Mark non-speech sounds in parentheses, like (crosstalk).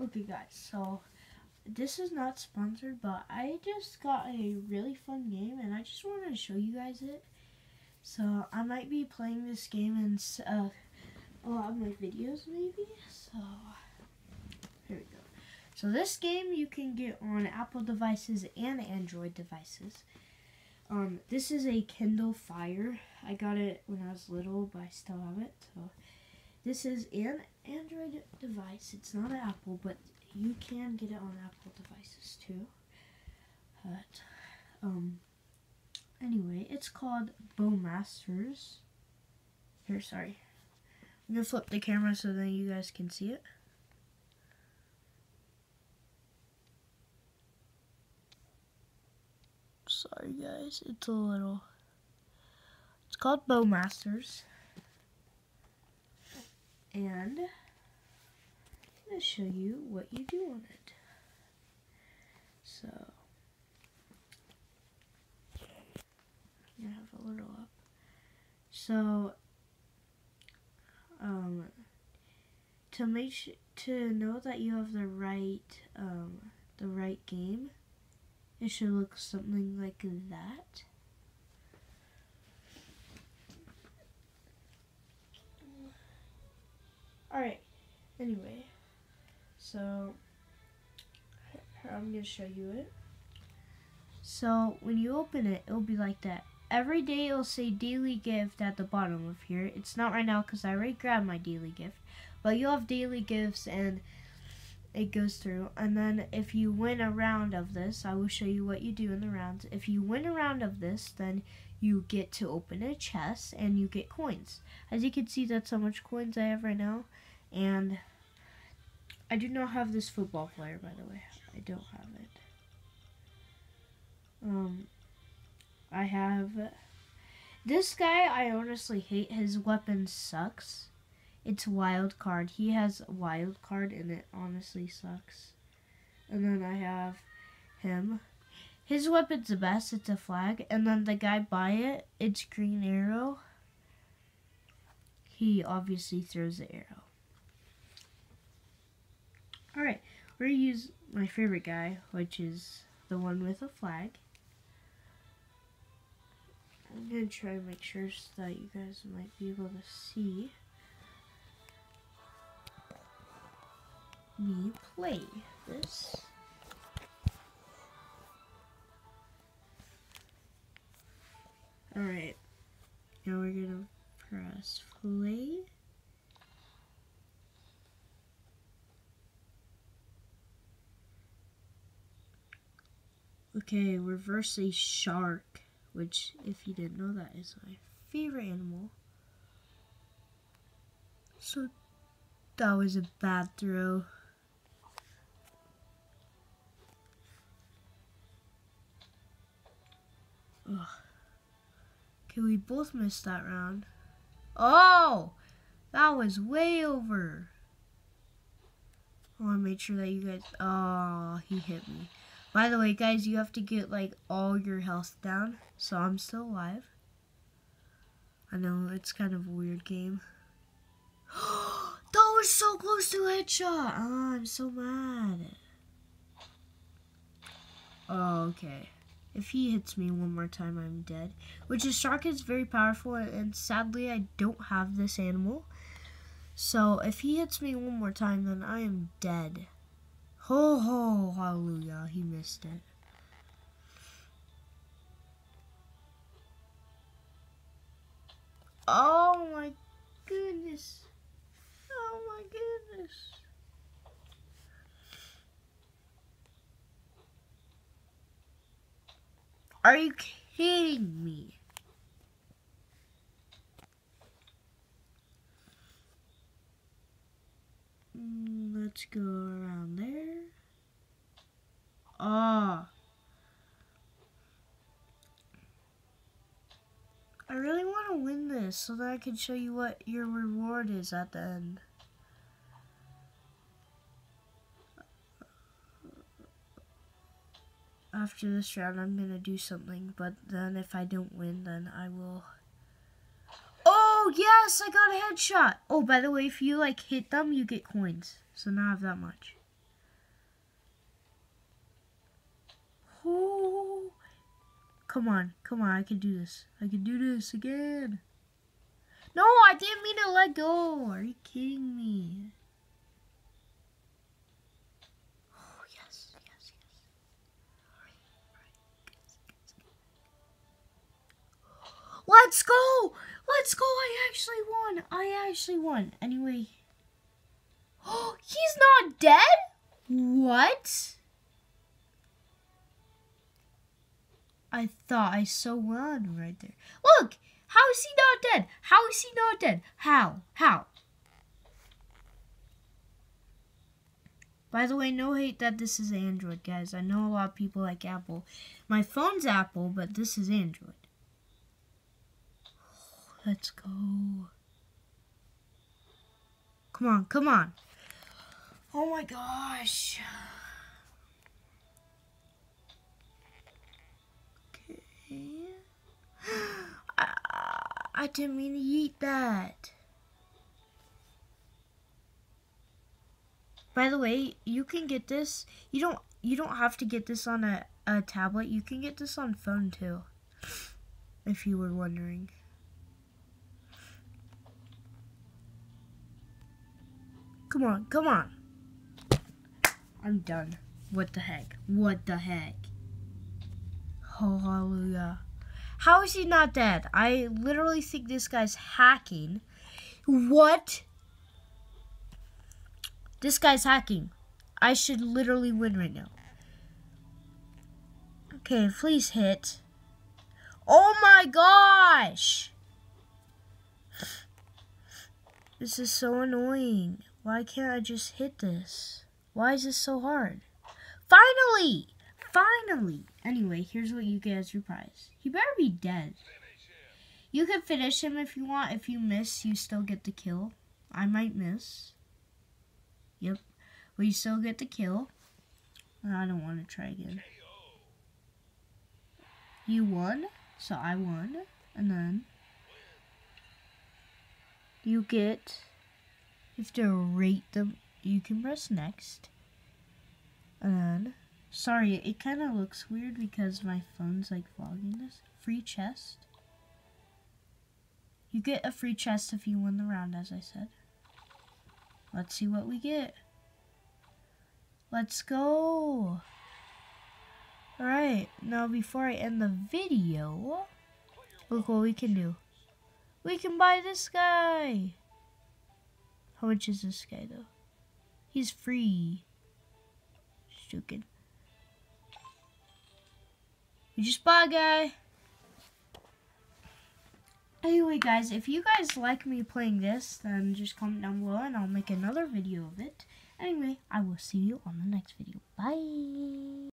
Okay, guys, so this is not sponsored, but I just got a really fun game, and I just wanted to show you guys it. So I might be playing this game in uh, a lot of my videos, maybe. So here we go. So this game you can get on Apple devices and Android devices. Um, this is a Kindle Fire. I got it when I was little, but I still have it. So this is an Android device. It's not an Apple, but you can get it on Apple devices too. But um, anyway, it's called Bowmasters. Here, sorry. I'm gonna flip the camera so then you guys can see it. Sorry guys, it's a little it's called Bowmasters. And I'm gonna show you what you do on it. So you have a little up. So um to make sure to know that you have the right um the right game it should look something like that. Alright, anyway, so I'm going to show you it. So when you open it, it'll be like that. Every day it'll say daily gift at the bottom of here. It's not right now because I already grabbed my daily gift. But you'll have daily gifts and it goes through. And then if you win a round of this I will show you what you do in the rounds. If you win a round of this then you get to open a chest and you get coins. As you can see that's how much coins I have right now. And I do not have this football player by the way. I don't have it. Um I have this guy. I honestly hate. His weapon sucks it's wild card. He has wild card and it honestly sucks. And then I have him. His weapon's the best. It's a flag. And then the guy by it, it's green arrow. He obviously throws the arrow. Alright, we're going to use my favorite guy, which is the one with a flag. I'm going to try to make sure so that you guys might be able to see. Me play this. Alright, now we're gonna press play. Okay, reverse a shark, which, if you didn't know, that is my favorite animal. So, that was a bad throw. Ugh. Okay, we both missed that round. Oh! That was way over. I want to make sure that you guys... Oh, he hit me. By the way, guys, you have to get, like, all your health down. So I'm still alive. I know, it's kind of a weird game. (gasps) that was so close to headshot. Oh, I'm so mad. Oh, okay. If he hits me one more time, I'm dead. Which is Shark is very powerful, and sadly, I don't have this animal. So if he hits me one more time, then I am dead. Ho ho, hallelujah, he missed it. Oh my goodness. Oh my goodness. Are you kidding me? Mm, let's go around there. Ah. I really want to win this so that I can show you what your reward is at the end. after this round I'm gonna do something, but then if I don't win, then I will. Oh, yes, I got a headshot. Oh, by the way, if you like hit them, you get coins. So now I have that much. Oh, come on, come on, I can do this. I can do this again. No, I didn't mean to let go. Are you kidding me? Let's go! Let's go! I actually won! I actually won. Anyway. Oh, (gasps) he's not dead? What? I thought I saw one right there. Look! How is he not dead? How is he not dead? How? How? By the way, no hate that this is Android, guys. I know a lot of people like Apple. My phone's Apple, but this is Android. Let's go. Come on, come on. Oh my gosh. Okay. (gasps) I, I didn't mean to eat that. By the way, you can get this. You don't you don't have to get this on a, a tablet. You can get this on phone too. If you were wondering. Come on, come on. I'm done. What the heck? What the heck? Hallelujah. How is he not dead? I literally think this guy's hacking. What? This guy's hacking. I should literally win right now. Okay, please hit. Oh my gosh! This is so annoying. Why can't I just hit this? Why is this so hard? Finally! Finally! Anyway, here's what you get as your prize. He better be dead. You can finish him if you want. If you miss, you still get the kill. I might miss. Yep. But you still get the kill. I don't want to try again. You won, so I won. And then you get, you have to rate them. You can press next. And sorry, it kind of looks weird because my phone's like vlogging this. Free chest. You get a free chest if you win the round, as I said. Let's see what we get. Let's go. Alright, now before I end the video, look what we can do. We can buy this guy. How much is this guy though? He's free. Stupid. We just bought a guy. Anyway, guys, if you guys like me playing this, then just comment down below and I'll make another video of it. Anyway, I will see you on the next video. Bye!